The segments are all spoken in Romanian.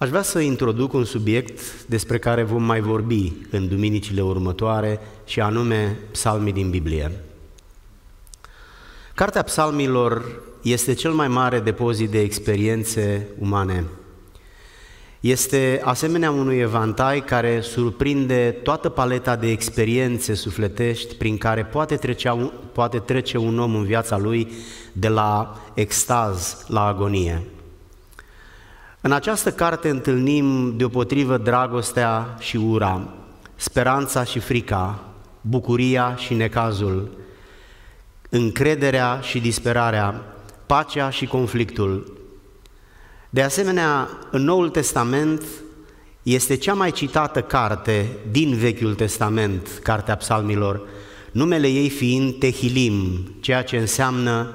Aș vrea să introduc un subiect despre care vom mai vorbi în duminicile următoare și anume psalmii din Biblie. Cartea psalmilor este cel mai mare depozit de experiențe umane. Este asemenea unui evantai care surprinde toată paleta de experiențe sufletești prin care poate trece, poate trece un om în viața lui de la extaz la agonie. În această carte întâlnim deopotrivă dragostea și ura, speranța și frica, bucuria și necazul, încrederea și disperarea, pacea și conflictul. De asemenea, în Noul Testament este cea mai citată carte din Vechiul Testament, Cartea Psalmilor, numele ei fiind Tehilim, ceea ce înseamnă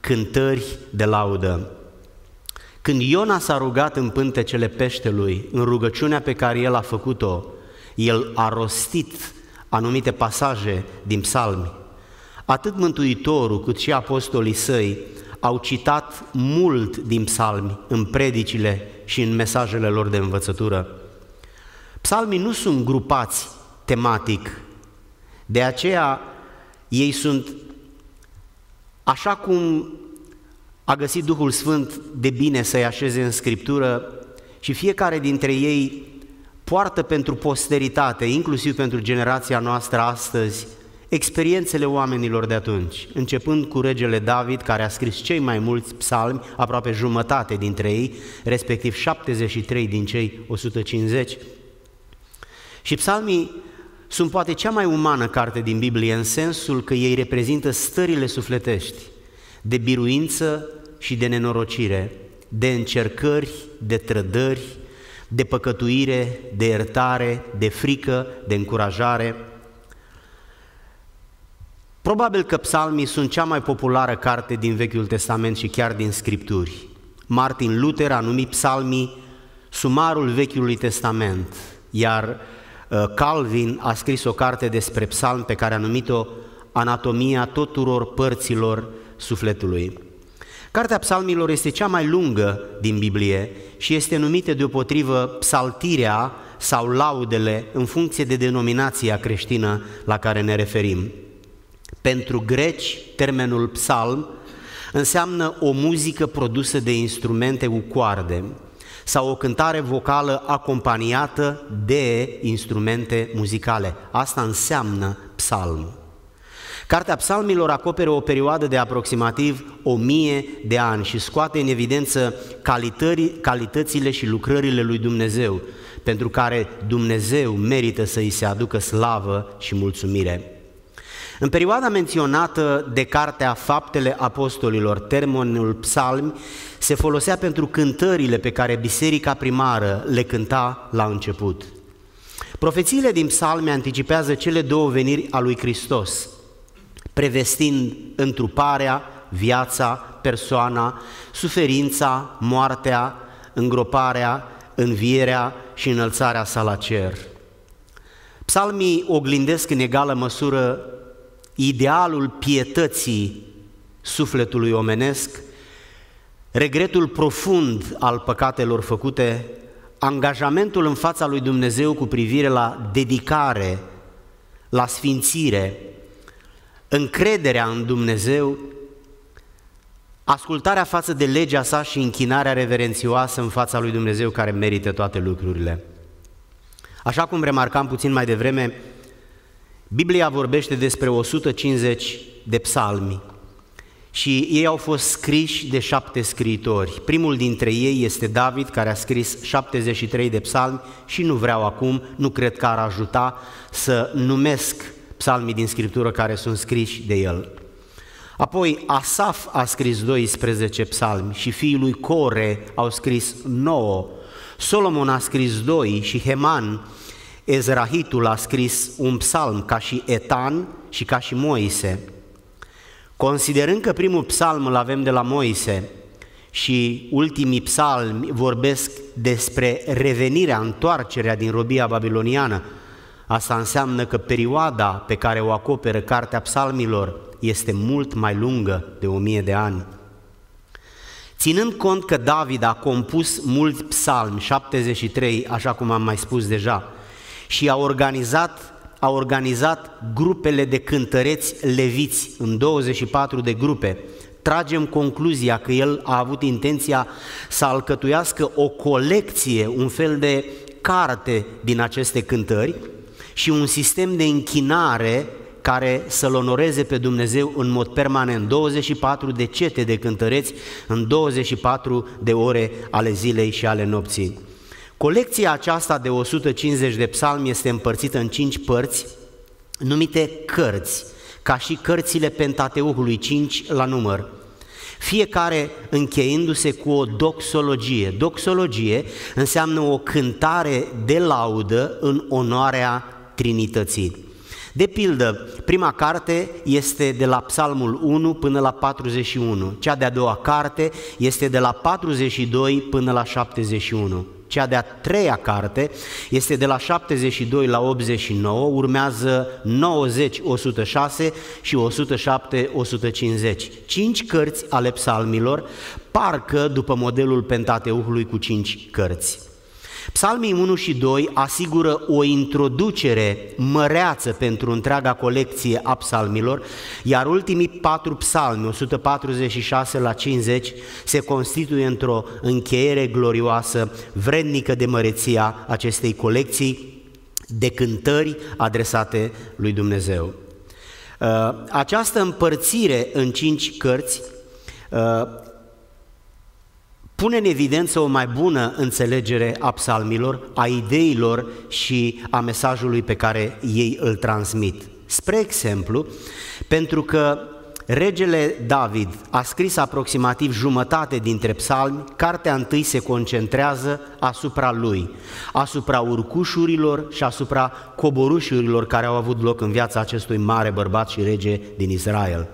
cântări de laudă. Când Iona s-a rugat în pântecele peștelui, în rugăciunea pe care el a făcut-o, el a rostit anumite pasaje din psalmi. Atât Mântuitorul cât și apostolii săi au citat mult din psalmi în predicile și în mesajele lor de învățătură. Psalmii nu sunt grupați tematic, de aceea ei sunt așa cum a găsit Duhul Sfânt de bine să-i așeze în Scriptură și fiecare dintre ei poartă pentru posteritate, inclusiv pentru generația noastră astăzi, experiențele oamenilor de atunci, începând cu regele David, care a scris cei mai mulți psalmi, aproape jumătate dintre ei, respectiv 73 din cei 150. Și psalmii sunt poate cea mai umană carte din Biblie, în sensul că ei reprezintă stările sufletești, de biruință și de nenorocire, de încercări, de trădări, de păcătuire, de iertare, de frică, de încurajare. Probabil că psalmii sunt cea mai populară carte din Vechiul Testament și chiar din Scripturi. Martin Luther a numit psalmii sumarul Vechiului Testament, iar uh, Calvin a scris o carte despre psalm pe care a numit-o Anatomia tuturor părților sufletului. Cartea psalmilor este cea mai lungă din Biblie și este numită deopotrivă psaltirea sau laudele în funcție de denominația creștină la care ne referim. Pentru greci, termenul psalm înseamnă o muzică produsă de instrumente cu coarde sau o cântare vocală acompaniată de instrumente muzicale. Asta înseamnă psalm. Cartea psalmilor acoperă o perioadă de aproximativ o mie de ani și scoate în evidență calitățile și lucrările lui Dumnezeu, pentru care Dumnezeu merită să îi se aducă slavă și mulțumire. În perioada menționată de cartea Faptele Apostolilor, termenul psalmi se folosea pentru cântările pe care biserica primară le cânta la început. Profețiile din psalmi anticipează cele două veniri a lui Hristos, prevestind întruparea, viața, persoana, suferința, moartea, îngroparea, învierea și înălțarea sa la cer. Psalmii oglindesc în egală măsură idealul pietății sufletului omenesc, regretul profund al păcatelor făcute, angajamentul în fața lui Dumnezeu cu privire la dedicare, la sfințire, încrederea în Dumnezeu, ascultarea față de legea sa și închinarea reverențioasă în fața lui Dumnezeu care merită toate lucrurile. Așa cum remarcam puțin mai devreme, Biblia vorbește despre 150 de psalmi și ei au fost scriși de șapte scriitori. Primul dintre ei este David, care a scris 73 de psalmi și nu vreau acum, nu cred că ar ajuta să numesc psalmii din Scriptură care sunt scriși de el. Apoi Asaf a scris 12 psalmi și fiii lui Core au scris 9. Solomon a scris 2 și Heman, Ezrahitul, a scris un psalm ca și Etan și ca și Moise. Considerând că primul psalm îl avem de la Moise și ultimii psalmi vorbesc despre revenirea, întoarcerea din robia babiloniană, Asta înseamnă că perioada pe care o acoperă Cartea Psalmilor este mult mai lungă de o mie de ani. Ținând cont că David a compus mulți psalmi, 73, așa cum am mai spus deja, și a organizat, a organizat grupele de cântăreți leviți în 24 de grupe, tragem concluzia că el a avut intenția să alcătuiască o colecție, un fel de carte din aceste cântări și un sistem de închinare care să-L onoreze pe Dumnezeu în mod permanent, 24 de cete de cântăreți în 24 de ore ale zilei și ale nopții. Colecția aceasta de 150 de psalmi este împărțită în 5 părți, numite cărți, ca și cărțile Pentateuhului, 5 la număr fiecare încheindu-se cu o doxologie. Doxologie înseamnă o cântare de laudă în onoarea Trinității. De pildă, prima carte este de la Psalmul 1 până la 41, cea de-a doua carte este de la 42 până la 71. Cea de-a treia carte este de la 72 la 89, urmează 90, 106 și 107, 150. Cinci cărți ale psalmilor, parcă după modelul Pentateuhului cu cinci cărți. Psalmii 1 și 2 asigură o introducere măreață pentru întreaga colecție a psalmilor, iar ultimii patru psalmi, 146 la 50, se constituie într-o încheiere glorioasă, vrednică de măreția acestei colecții de cântări adresate lui Dumnezeu. Uh, această împărțire în cinci cărți uh, pune în evidență o mai bună înțelegere a psalmilor, a ideilor și a mesajului pe care ei îl transmit. Spre exemplu, pentru că regele David a scris aproximativ jumătate dintre psalmi, cartea întâi se concentrează asupra lui, asupra urcușurilor și asupra coborușurilor care au avut loc în viața acestui mare bărbat și rege din Israel.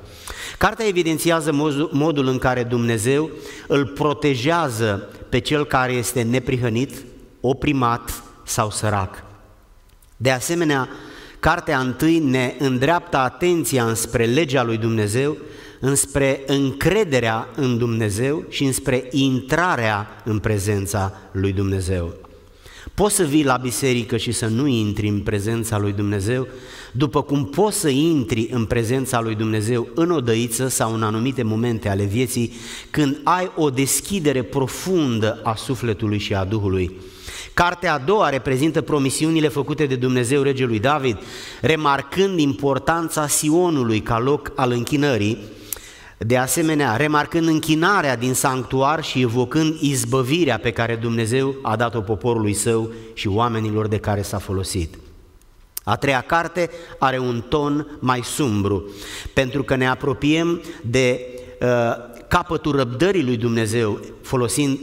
Cartea evidențiază modul în care Dumnezeu îl protejează pe cel care este neprihănit, oprimat sau sărac. De asemenea, cartea întâi ne îndreaptă atenția înspre legea lui Dumnezeu, înspre încrederea în Dumnezeu și înspre intrarea în prezența lui Dumnezeu. Poți să vii la biserică și să nu intri în prezența lui Dumnezeu, după cum poți să intri în prezența lui Dumnezeu în odăiță sau în anumite momente ale vieții, când ai o deschidere profundă a sufletului și a Duhului. Cartea a doua reprezintă promisiunile făcute de Dumnezeu regelui David, remarcând importanța Sionului ca loc al închinării, de asemenea, remarcând închinarea din sanctuar și evocând izbăvirea pe care Dumnezeu a dat-o poporului său și oamenilor de care s-a folosit. A treia carte are un ton mai sumbru, pentru că ne apropiem de uh, capătul răbdării lui Dumnezeu, folosind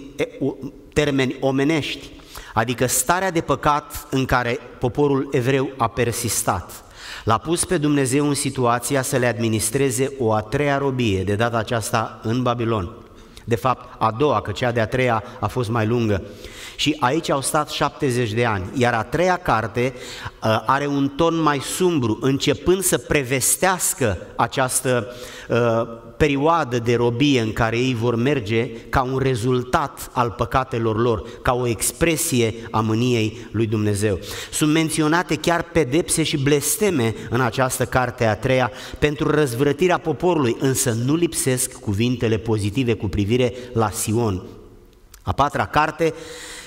termeni omenești, adică starea de păcat în care poporul evreu a persistat. L-a pus pe Dumnezeu în situația să le administreze o a treia robie, de data aceasta în Babilon. De fapt, a doua, că cea de-a treia a fost mai lungă. Și aici au stat 70 de ani, iar a treia carte uh, are un ton mai sumbru, începând să prevestească această uh, perioadă de robie în care ei vor merge ca un rezultat al păcatelor lor, ca o expresie a mâniei lui Dumnezeu. Sunt menționate chiar pedepse și blesteme în această carte a treia pentru răzvrătirea poporului, însă nu lipsesc cuvintele pozitive cu privire la Sion. A patra carte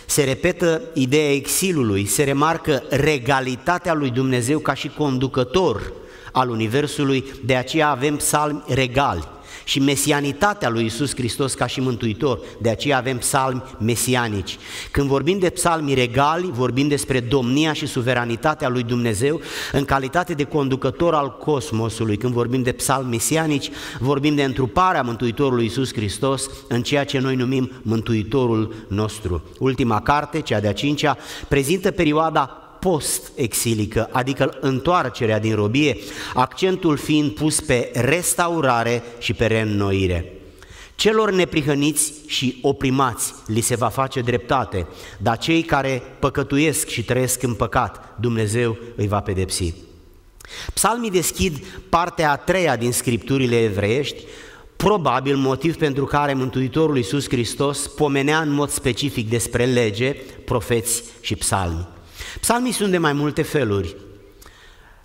se repetă ideea exilului, se remarcă regalitatea lui Dumnezeu ca și conducător al Universului, de aceea avem psalmi regali și mesianitatea lui Isus Hristos ca și mântuitor, de aceea avem psalmi mesianici. Când vorbim de psalmi regali, vorbim despre domnia și suveranitatea lui Dumnezeu în calitate de conducător al cosmosului. Când vorbim de psalmi mesianici, vorbim de întruparea Mântuitorului Isus Hristos în ceea ce noi numim Mântuitorul nostru. Ultima carte, cea de-a cincea, prezintă perioada post-exilică, adică întoarcerea din robie, accentul fiind pus pe restaurare și pe reînnoire. Celor neprihăniți și oprimați li se va face dreptate, dar cei care păcătuiesc și trăiesc în păcat, Dumnezeu îi va pedepsi. Psalmii deschid partea a treia din scripturile evreiești, probabil motiv pentru care Mântuitorul Iisus Hristos pomenea în mod specific despre lege, profeți și psalmi. Psalmii sunt de mai multe feluri.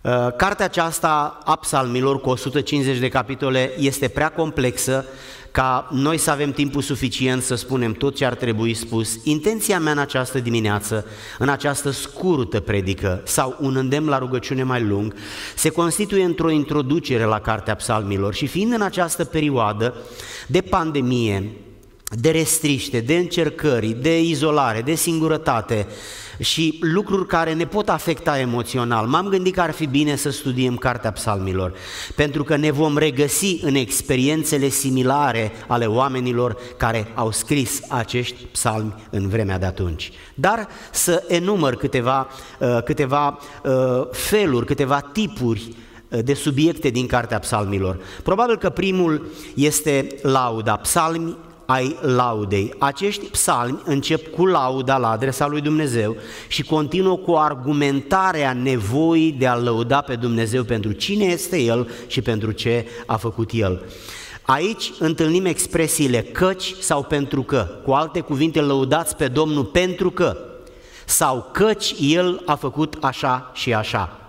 Uh, cartea aceasta a psalmilor cu 150 de capitole este prea complexă ca noi să avem timpul suficient să spunem tot ce ar trebui spus. Intenția mea în această dimineață, în această scurtă predică sau un îndemn la rugăciune mai lung, se constituie într-o introducere la Cartea Psalmilor și fiind în această perioadă de pandemie, de restriște, de încercări, de izolare, de singurătate, și lucruri care ne pot afecta emoțional. M-am gândit că ar fi bine să studiem Cartea Psalmilor, pentru că ne vom regăsi în experiențele similare ale oamenilor care au scris acești psalmi în vremea de atunci. Dar să enumăr câteva, uh, câteva uh, feluri, câteva tipuri uh, de subiecte din Cartea Psalmilor. Probabil că primul este lauda, psalmi ai laudei. Acești psalmi încep cu lauda la adresa lui Dumnezeu și continuă cu argumentarea nevoii de a lăuda pe Dumnezeu pentru cine este El și pentru ce a făcut El. Aici întâlnim expresiile căci sau pentru că, cu alte cuvinte lăudați pe Domnul pentru că, sau căci El a făcut așa și așa.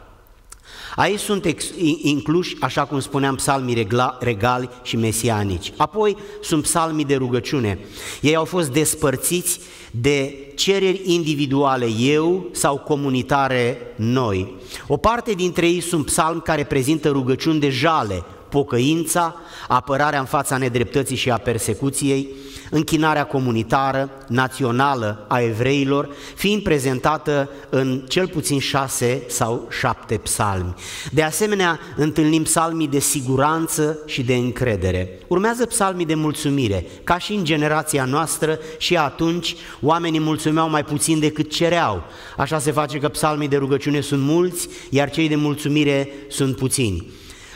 Aici sunt incluși, așa cum spuneam, psalmii regla, regali și mesianici. Apoi sunt psalmii de rugăciune. Ei au fost despărțiți de cereri individuale, eu sau comunitare, noi. O parte dintre ei sunt psalmi care prezintă rugăciuni de jale, pocăința, apărarea în fața nedreptății și a persecuției, închinarea comunitară, națională a evreilor, fiind prezentată în cel puțin șase sau șapte psalmi. De asemenea, întâlnim psalmii de siguranță și de încredere. Urmează psalmii de mulțumire, ca și în generația noastră și atunci oamenii mulțumeau mai puțin decât cereau. Așa se face că psalmii de rugăciune sunt mulți, iar cei de mulțumire sunt puțini.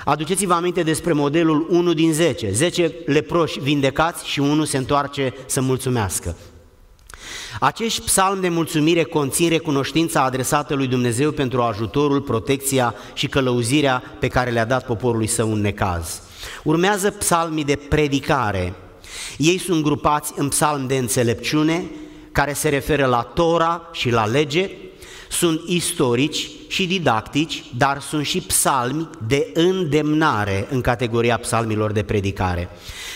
Aduceți-vă aminte despre modelul 1 din 10. 10 leproși vindecați și unul se întoarce să mulțumească. Acești psalmi de mulțumire conțin recunoștința adresată lui Dumnezeu pentru ajutorul, protecția și călăuzirea pe care le-a dat poporului său în necaz. Urmează psalmii de predicare. Ei sunt grupați în psalmi de înțelepciune, care se referă la Tora și la lege, sunt istorici și didactici, dar sunt și psalmi de îndemnare în categoria psalmilor de predicare.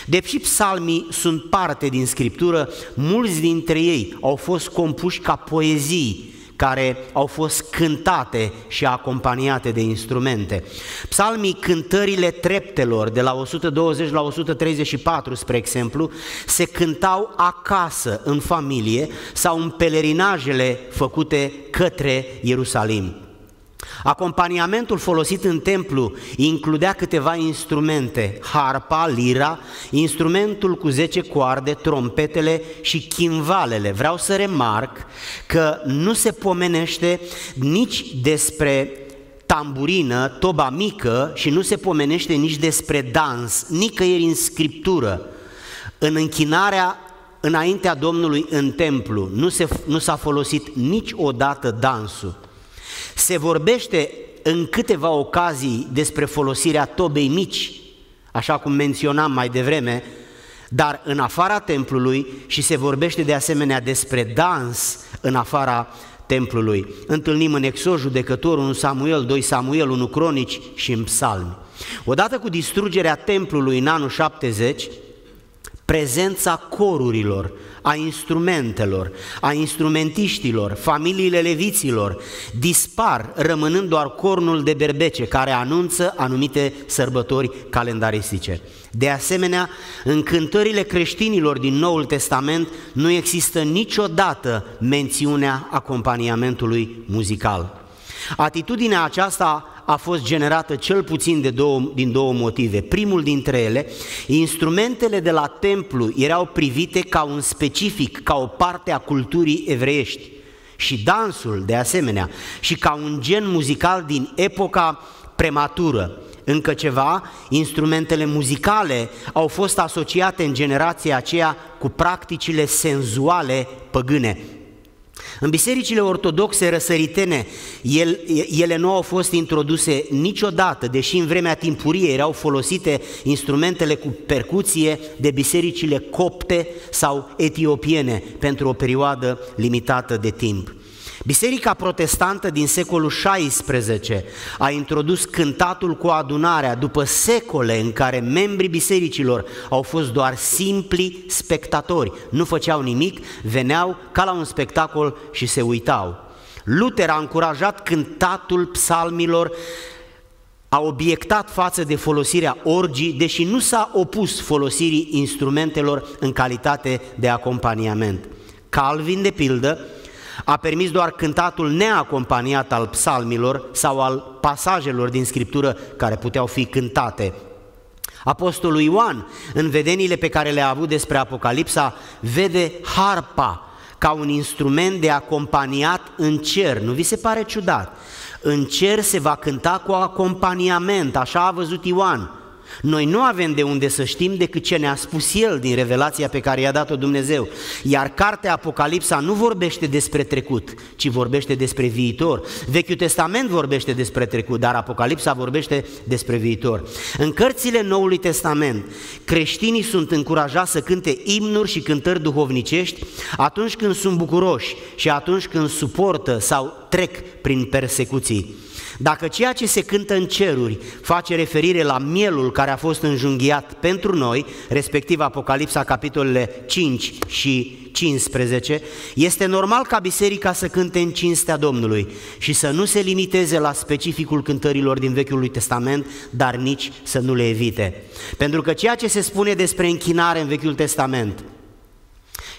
Deși psalmii sunt parte din Scriptură, mulți dintre ei au fost compuși ca poezii, care au fost cântate și acompaniate de instrumente. Psalmii cântările treptelor de la 120 la 134, spre exemplu, se cântau acasă, în familie sau în pelerinajele făcute către Ierusalim. Acompaniamentul folosit în templu includea câteva instrumente, harpa, lira, instrumentul cu 10 coarde, trompetele și chimvalele. Vreau să remarc că nu se pomenește nici despre tamburină, toba mică și nu se pomenește nici despre dans, nicăieri în scriptură. În închinarea înaintea Domnului în templu nu, se, nu s-a folosit niciodată dansul. Se vorbește în câteva ocazii despre folosirea tobei mici, așa cum menționam mai devreme, dar în afara templului și se vorbește de asemenea despre dans în afara templului. Întâlnim în Exod judecătorul 1 Samuel, 2 Samuel, 1 Cronici și în Psalmi. Odată cu distrugerea templului în anul 70, prezența corurilor, a instrumentelor, a instrumentiștilor, familiile leviților dispar, rămânând doar cornul de berbece care anunță anumite sărbători calendaristice. De asemenea, în cântările creștinilor din Noul Testament nu există niciodată mențiunea acompaniamentului muzical. Atitudinea aceasta a fost generată cel puțin de două, din două motive. Primul dintre ele, instrumentele de la templu erau privite ca un specific, ca o parte a culturii evreiești și dansul de asemenea și ca un gen muzical din epoca prematură. Încă ceva, instrumentele muzicale au fost asociate în generația aceea cu practicile senzuale păgâne. În bisericile ortodoxe răsăritene, ele nu au fost introduse niciodată, deși în vremea timpurie erau folosite instrumentele cu percuție de bisericile copte sau etiopiene pentru o perioadă limitată de timp. Biserica protestantă din secolul XVI a introdus cântatul cu adunarea după secole în care membrii bisericilor au fost doar simpli spectatori, nu făceau nimic, veneau ca la un spectacol și se uitau. Luther a încurajat cântatul psalmilor a obiectat față de folosirea orgii, deși nu s-a opus folosirii instrumentelor în calitate de acompaniament. Calvin, de pildă, a permis doar cântatul neacompaniat al psalmilor sau al pasajelor din Scriptură care puteau fi cântate. Apostolul Ioan, în vedeniile pe care le-a avut despre Apocalipsa, vede harpa ca un instrument de acompaniat în cer. Nu vi se pare ciudat? În cer se va cânta cu acompaniament, așa a văzut Ioan. Noi nu avem de unde să știm decât ce ne-a spus El din revelația pe care i-a dat-o Dumnezeu. Iar cartea Apocalipsa nu vorbește despre trecut, ci vorbește despre viitor. Vechiul Testament vorbește despre trecut, dar Apocalipsa vorbește despre viitor. În cărțile Noului Testament, creștinii sunt încurajați să cânte imnuri și cântări duhovnicești atunci când sunt bucuroși și atunci când suportă sau trec prin persecuții. Dacă ceea ce se cântă în ceruri face referire la mielul care a fost înjunghiat pentru noi, respectiv Apocalipsa capitolele 5 și 15, este normal ca biserica să cânte în cinstea Domnului și să nu se limiteze la specificul cântărilor din Vechiul Testament, dar nici să nu le evite. Pentru că ceea ce se spune despre închinare în Vechiul Testament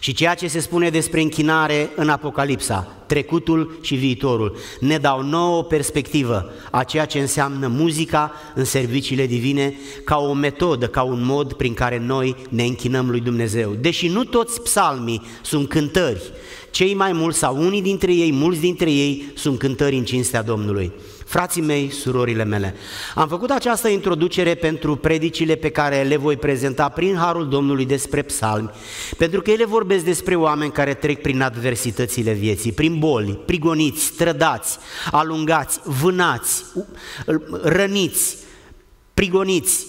și ceea ce se spune despre închinare în Apocalipsa, trecutul și viitorul, ne dau nouă perspectivă a ceea ce înseamnă muzica în serviciile divine ca o metodă, ca un mod prin care noi ne închinăm lui Dumnezeu. Deși nu toți psalmii sunt cântări, cei mai mulți sau unii dintre ei, mulți dintre ei sunt cântări în cinstea Domnului. Frații mei, surorile mele, am făcut această introducere pentru predicile pe care le voi prezenta prin Harul Domnului despre psalmi, pentru că ele vorbesc despre oameni care trec prin adversitățile vieții, prin boli, prigoniți, trădați, alungați, vânați, răniți, prigoniți,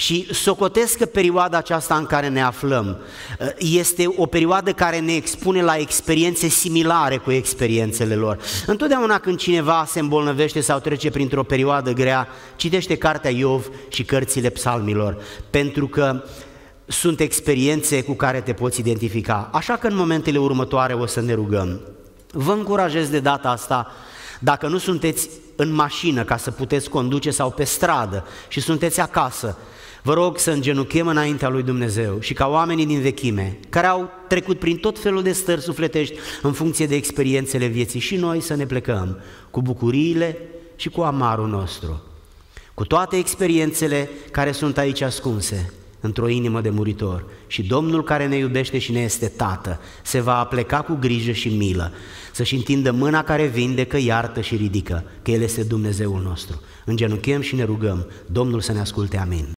și socotesc că perioada aceasta în care ne aflăm uh, este o perioadă care ne expune la experiențe similare cu experiențele lor. Întotdeauna când cineva se îmbolnăvește sau trece printr-o perioadă grea, citește cartea Iov și cărțile psalmilor, pentru că sunt experiențe cu care te poți identifica. Așa că în momentele următoare o să ne rugăm. Vă încurajez de data asta, dacă nu sunteți în mașină ca să puteți conduce sau pe stradă și sunteți acasă, Vă rog să îngenuchem înaintea lui Dumnezeu și ca oamenii din vechime, care au trecut prin tot felul de stări sufletești în funcție de experiențele vieții, și noi să ne plecăm cu bucuriile și cu amarul nostru, cu toate experiențele care sunt aici ascunse într-o inimă de muritor. Și Domnul care ne iubește și ne este Tată, se va apleca cu grijă și milă, să-și întindă mâna care vindecă, iartă și ridică, că El este Dumnezeul nostru. Îngenunchem și ne rugăm, Domnul să ne asculte, amin.